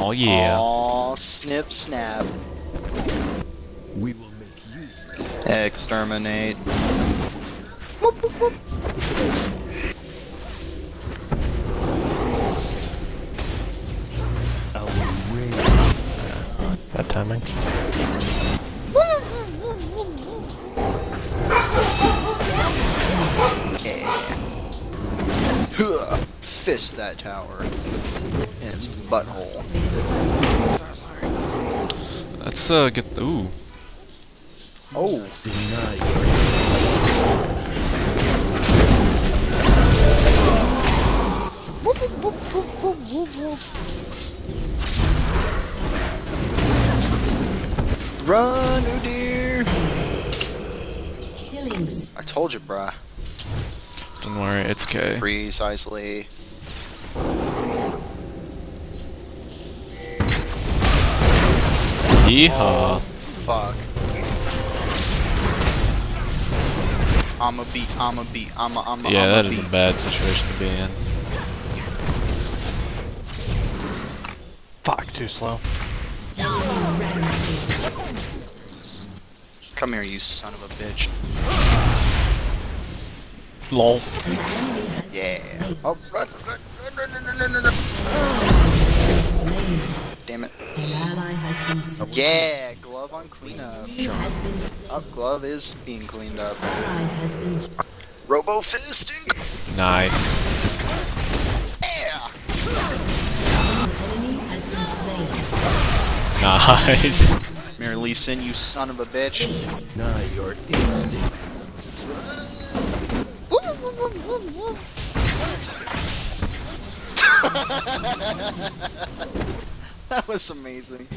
Oh yeah. Aw, snip snap. We will make use. Exterminate. Our raid. Bad timing. Yeah. Fist that tower. In its butthole. Let's uh get ooh. Oh. Deny Run, oh dear. Killing I told you, bruh. Don't worry, it's K. Precisely. Yeehaw. Fuck. I'm a beat, I'm a beat, I'm a, I'm a, Yeah, I'm that a is a bad situation to be in. Fuck, too slow. Come here, you son of a bitch. Lol. Yeah. Oh, run, run, run, run, run, run, run, Damn it. Yeah, glove on cleanup. Oh, glove is being cleaned up. Robo fisting. Nice. Nice. Mary Lee Sin, you son of a bitch. Not your instincts. That was amazing.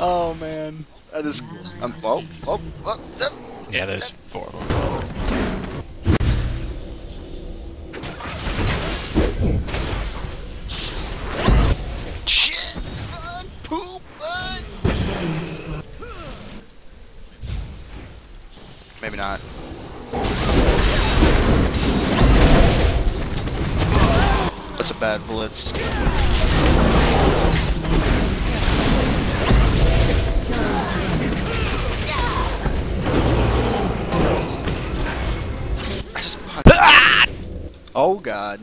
oh man, that is. Um, oh, oh, oh. Yeah, there's four of them. Not. That's a bad blitz. I ah! Oh god.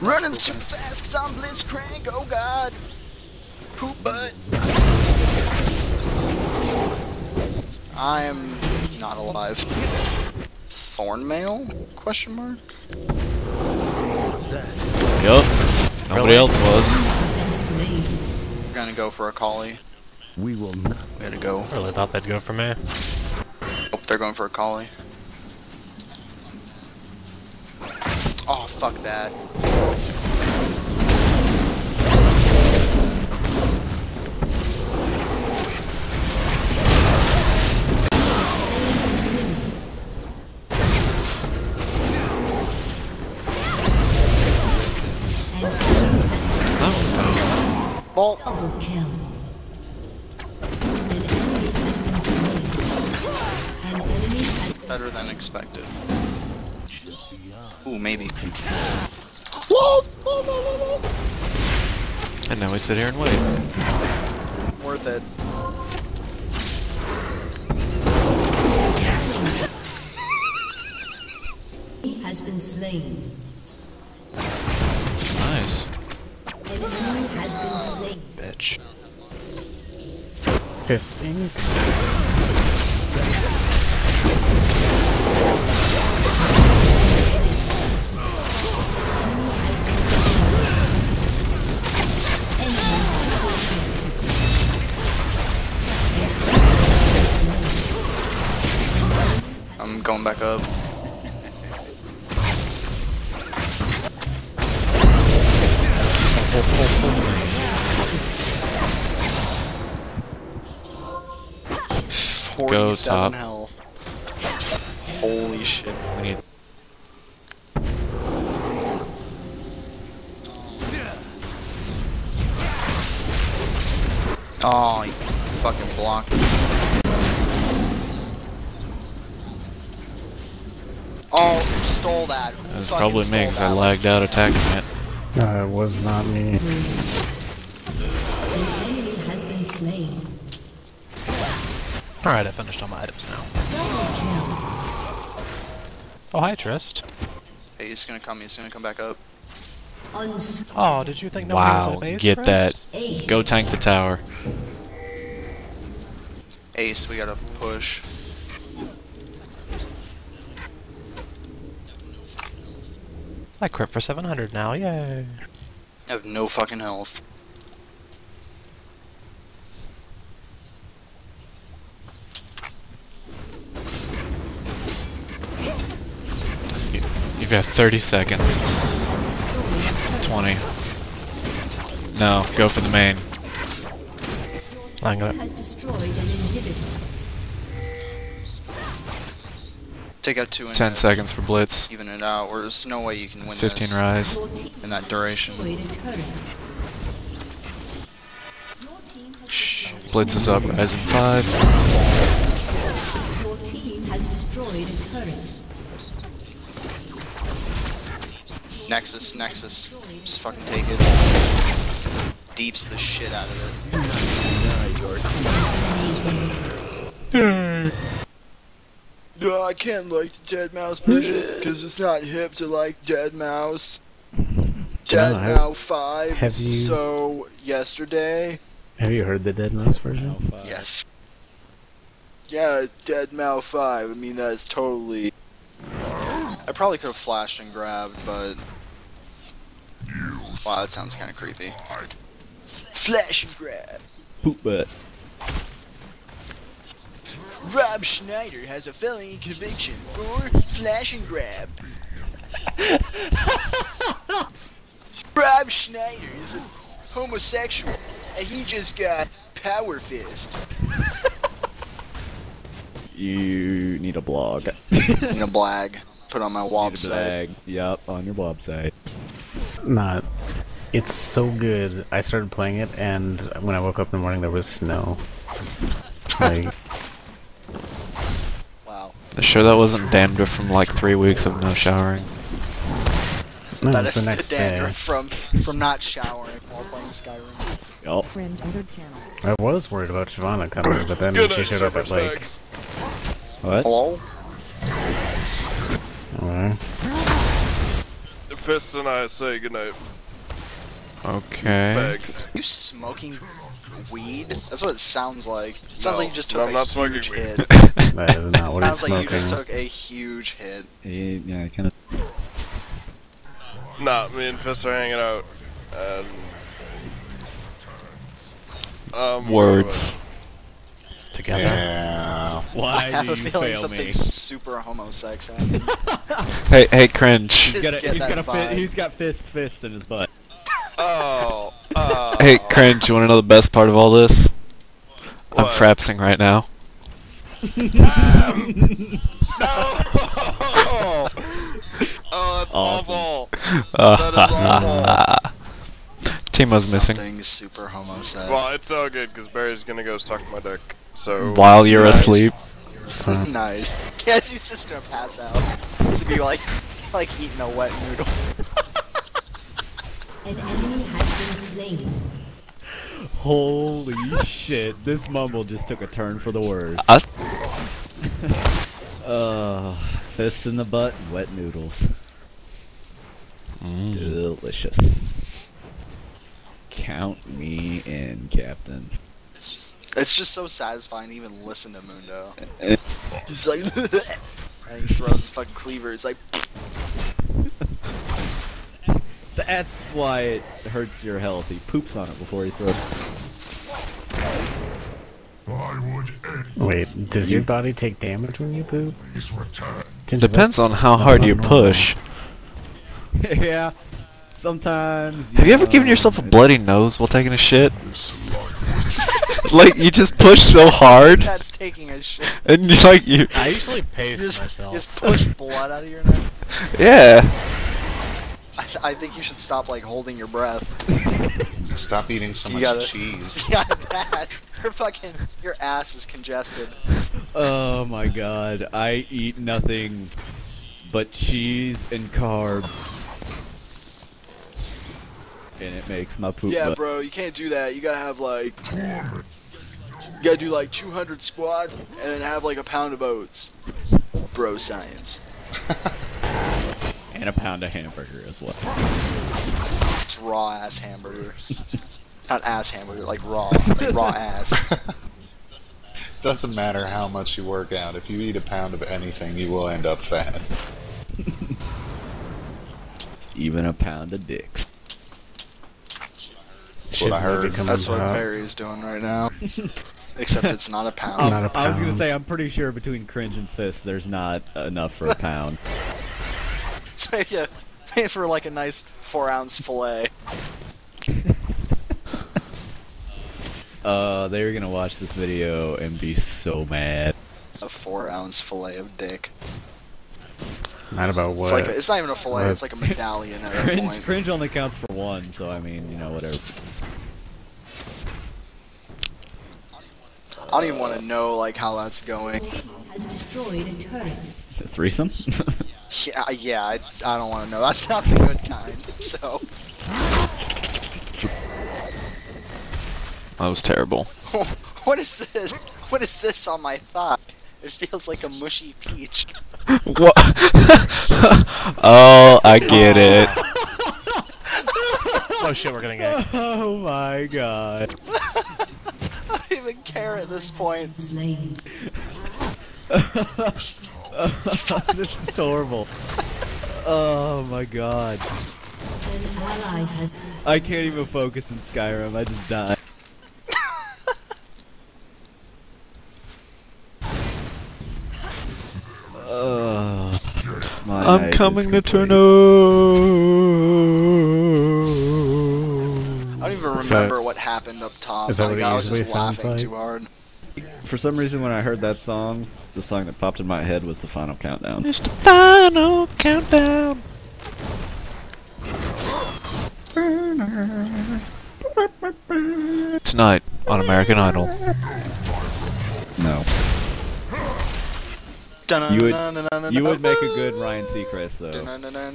Running super fast cause I'm Blitzcrank, oh god. Poop butt. I am not alive. Thornmail? Question mark? Yup. Nobody else was. We're gonna go for a collie. We will not. We had to go. I really thought they'd go for me. Oh, they're going for a collie. Oh, fuck that. Ooh, maybe. And now we sit here and wait. Worth it. has been slain. Nice. An enemy has been slain. Bitch. Fisting. I'm going back up. Go top. Health. Holy shit. We need Oh, you fucking blocked. That? Who That was probably me because I lagged out attacking it. Uh, it was not me. An enemy has been slain. Alright, I finished all my items now. Oh, hi, Trist. Hey, he's gonna come. He's gonna come back up. Oh, did you think nobody was Wow, at base, get Trist? that. Ace. Go tank the tower. Ace, we gotta push. I crit for 700 now, yay. I have no fucking health. You- You've got 30 seconds. 20. No, go for the main. I'm gonna. Take out two and 10 seconds for Blitz. even it out. Or there's no way you can win 15 this rise. In that duration. destroyed a turret. Blitz is up, as in 5. Your team has destroyed a turret. Nexus, Nexus. Just fucking take it. Deeps the shit out of it. No, I can't like the Deadmau5 version because it's not hip to like Deadmau5. Dead No, Mouse 5. have you- So, yesterday. Have you heard the Deadmau5 version? Yes. Yeah, it's Dead Mouse 5. I mean, that's totally. I probably could have flashed and grabbed, but. Wow, that sounds kind of creepy. Flash and grab. Poop butt. Rob Schneider has a felony conviction for flash and grab. Rob Schneider is a homosexual, and he just got power fist. You need a blog. In a blag. Put on my Need a website. bag. On your website. Not. It's so good. I started playing it, and when I woke up in the morning, there was snow. Like, Wow. Sure that wasn't dandruff from like 3 weeks of no showering. no, That it's is the the next day. dandruff from from not showering while playing Skyrim. Yup. I was worried about Shyvana coming, but then she showed up at like. What? Hello? Uh, Fist and I say goodnight. Okay. Bags. You smoking weed? That's what it sounds like. It sounds No, like you just took I'm a not smoking huge weed. hit. that is not what he's sounds like you just took a huge hit. Eh, Yeah, kind of. Nah, me and Fist are hanging out, and um. Words. Together. Yeah. Why I have a you feeling fail something me? super homosex happened. Hey, hey, cringe. Just He's got a, get he's that got a fi- he's got fist fist in his butt. Oh. Uh, Hey, cringe, you wanna know the best part of all this? I'm frapsing right now. No! oh, that's Awesome. awful. That is awful. Teemo's missing. Something super homosex. Well, it's all good because Barry's gonna go suck my dick. So. While you're Nice. asleep. nice. Yes, he's just gonna pass out. To be like, like eating a wet noodle. An enemy has been slain. Holy shit! This mumble just took a turn for the worse. I- Uh, fists in the butt, wet noodles. Mm. Delicious. Count me in, Captain. It's just so satisfying to even listen to Mundo. Eh. He's like, and he throws his fucking cleaver. It's like, That's why it hurts your health. He poops on it before he throws. Wait, does your body take damage when you poop? Depends on how hard you push. yeah. Sometimes. Have you ever given yourself a bloody nose while taking a shit? like, you just push so hard, that's taking a shit. and you like, you. I usually pace Just, myself. just push blood out of your nose. Yeah. I, I think you should stop like holding your breath. Stop eating so You much gotta- cheese. Yeah, that. Your fucking your ass is congested. Oh my god, I eat nothing but cheese and carbs. And it makes my poop Yeah, butt- bro, you can't do that. You gotta have like, you gotta do like 200 squats and then have like a pound of oats. Bro, science. and a pound of hamburger as well. It's raw ass hamburger. Not ass hamburger, like raw, like raw ass. Doesn't matter how much you work out. If you eat a pound of anything, you will end up fat. Even a pound of dicks. That's what I heard. That's what Barry's doing right now. Except it's not a pound. Not a I was gonna say, I'm pretty sure between cringe and fist, there's not enough for a pound. So yeah, pay for like a nice four ounce fillet. Uh, they're gonna watch this video and be so mad. A four ounce fillet of dick. Not about what. It's like a, it's not even a fillet. What? It's like a medallion at that Cringe, point. cringe only counts for one, so I mean, you know, whatever. I don't even want to know like how that's going. Has destroyed a turret. Threesome? Yeah, yeah, I, I don't want to know. That's not the good kind. So, That was terrible. what is this? What is this on my thigh? It feels like a mushy peach. What? oh, I get it. Oh shit, we're getting gay. oh my god. I don't even care at this point. Slain. this is horrible. Oh my god. An ally has been I can't even focus in Skyrim, I just die. Ugh. Oh, my I'm coming to complete. Turno. I don't even Is that- remember what happened up top. is that like, what it I was usually just laughing like? too hard. For some reason, when I heard that song, the song that popped in my head was the final countdown. It's the final countdown. Tonight on American Idol. No. You would, you would make a good Ryan Seacrest, though.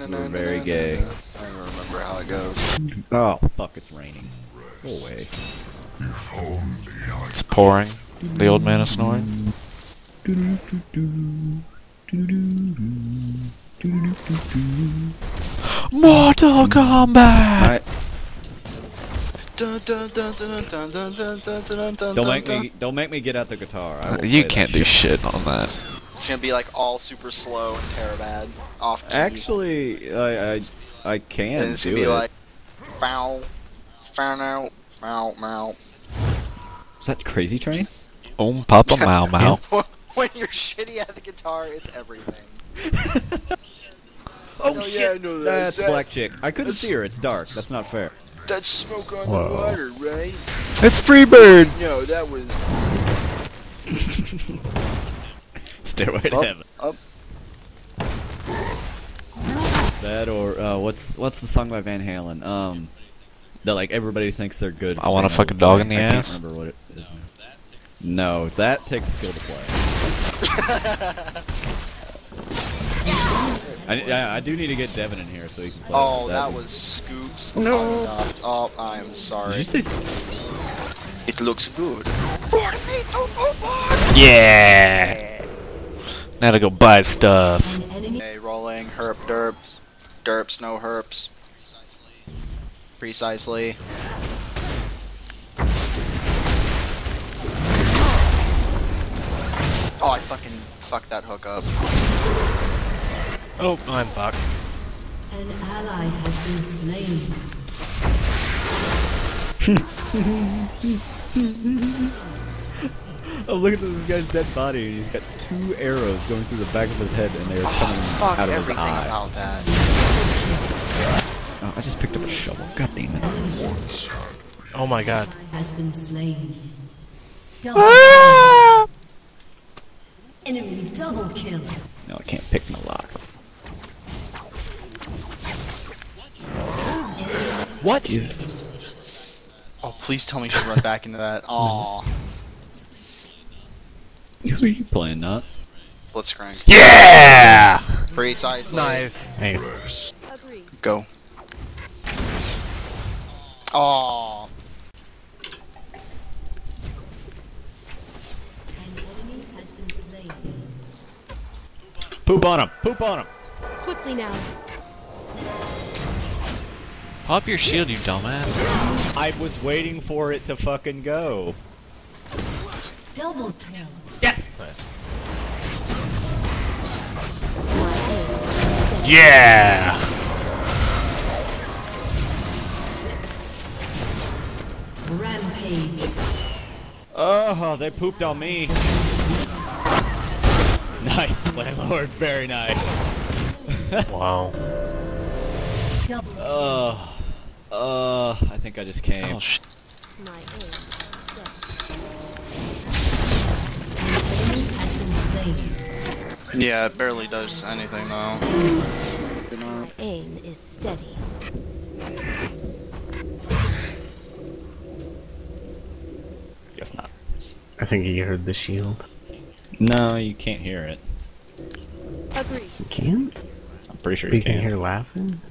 You were very gay. I don't remember how it goes. Oh, fuck, it's raining. Go away. It's pouring. The old man is snoring. Mortal Kombat! Don't make me don't make me get out the guitar. Uh, you can't do shit on that. It's gonna be like all super slow and terabad off key. Actually, I I, I can and it's do gonna be it. like bow, found out, bow, mow. Is that Crazy Train? Om Papa Mau Mau. when you're shitty at the guitar, it's everything. Oh, Oh, shit! I know that. That's That- Black Chick. I couldn't that's- see her. It's dark. That's not fair. That's smoke on Whoa. the water, right? It's Freebird. No, that was Stairway to Up, Heaven. up. That or uh, what's what's the song by Van Halen? Um, that like everybody thinks they're good. I wanna you know, fuck a dog in the I can't ass? remember what it is. No, that takes skill to play. I, I, I do need to get Devin in here so he can play. Oh, with that was Scoops. No. Oh, I'm sorry. Did sorry. you say? It looks good. Oh yeah. Now to go buy stuff. an Okay, rolling. Herp derps. Derps, no herps. Precisely. Oh, I fucking fucked that hook up. Oh, I'm fucked. an ally has been slain. Oh, look at this guy's dead body. He's got two arrows going through the back of his head, and they're coming Oh, fuck out of his everything eye. about that. Oh, I just picked up a shovel. God damn it! Oh my god. Has been slain. Double Ah! Enemy double kill. No, I can't pick my lock. What? Oh, please tell me she'll run back into that. Aw. Who are you playing, not? Blitzcrank. Yeah! Precisely. Nice. Hey, Go. Aw. Poop on him. Poop on him. Swiftly now. Pop your shield, you dumbass. I was waiting for it to fucking go. Double kill. Nice. Yeah. Yeah! Rampage. Oh, they pooped on me. Nice, landlord. Very nice. Wow. Double. Uh, uh, I think I just came. Oh, sh My aim is set. An enemy has been slain. Yeah, it barely does anything though. My aim is steady. Guess not. I think he heard the shield. No, you can't hear it. Agreed. You can't? I'm pretty sure But you you can can. hear laughing?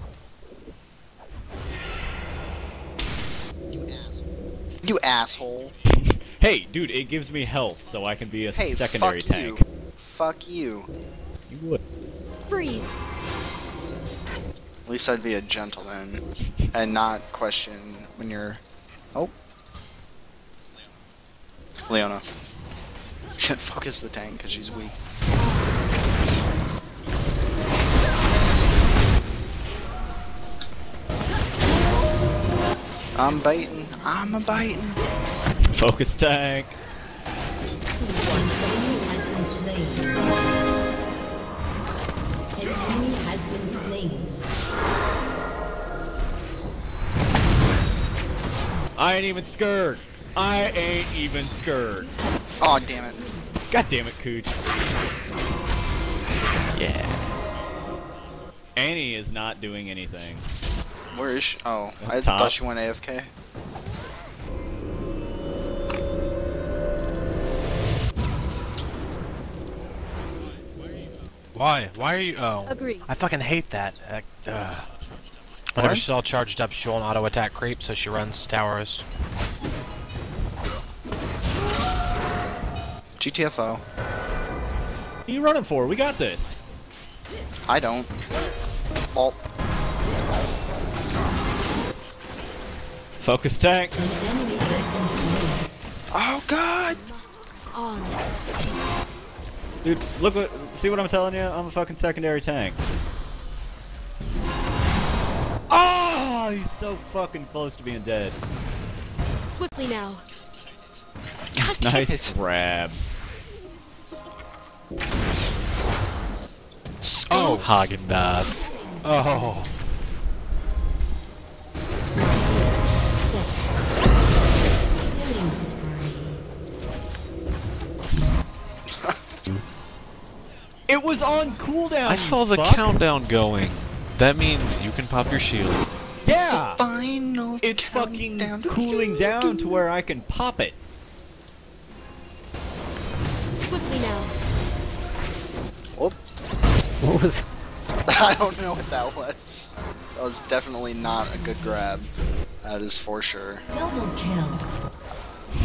You asshole. Hey, dude, it gives me health, so I can be a Hey, secondary fuck tank. you. Fuck you. You would. Freeze. At least I'd be a gentleman and not question when you're. Oh. Leona. Focus the tank because she's weak. I'm biting. I'm a biting. Focus tank. An enemy has been slain. An enemy has been slain. I ain't even scared. I ain't even scared. Oh damn it. God damn it, Cooch. yeah. Annie is not doing anything. Where is she? Oh, Up I top. thought she went AFK. Why? Why are you? Oh. Agreed. I fucking hate that. Uh, ugh. Whenever she's all charged up, she'll auto attack creep, so she runs to towers. GTFO. What are you running for? We got this. I don't. Well, Focus tank. An enemy has been slain. oh god! Dude, look what. See what I'm telling you? I'm a fucking secondary tank. Oh, he's so fucking close to being dead. Swiftly now. Nice grab. Oh, Häagen-Dazs. Oh. It was on cooldown. I saw the fuck. countdown going. That means you can pop your shield. Yeah. Final It's fucking cooling down to where I can pop it. What was I don't know what that was. That was definitely not a good grab. That is for sure. Double kill.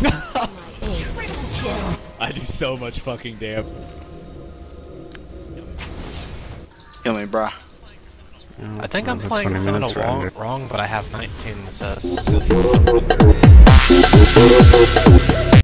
My aim is kill. I do so much fucking damn. Kill me, bruh. I think I'm playing 20 Sentinel minutes wrong, rounded. wrong, but I have 19 assists.